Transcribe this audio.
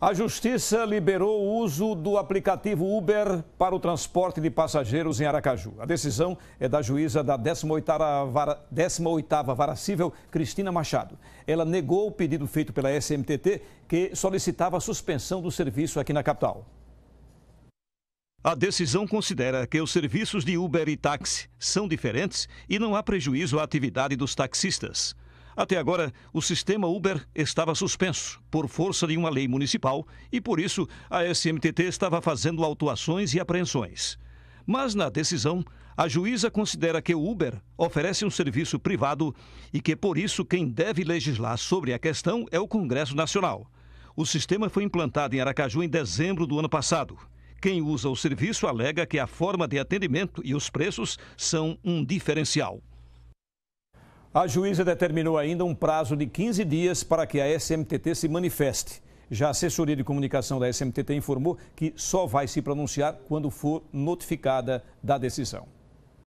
A Justiça liberou o uso do aplicativo Uber para o transporte de passageiros em Aracaju. A decisão é da juíza da 18ª Vara, 18ª Vara Cível, Cristina Machado. Ela negou o pedido feito pela SMTT, que solicitava a suspensão do serviço aqui na capital. A decisão considera que os serviços de Uber e táxi são diferentes e não há prejuízo à atividade dos taxistas. Até agora, o sistema Uber estava suspenso por força de uma lei municipal e, por isso, a SMTT estava fazendo autuações e apreensões. Mas, na decisão, a juíza considera que o Uber oferece um serviço privado e que, por isso, quem deve legislar sobre a questão é o Congresso Nacional. O sistema foi implantado em Aracaju em dezembro do ano passado. Quem usa o serviço alega que a forma de atendimento e os preços são um diferencial. A juíza determinou ainda um prazo de 15 dias para que a SMTT se manifeste. Já a assessoria de comunicação da SMTT informou que só vai se pronunciar quando for notificada da decisão.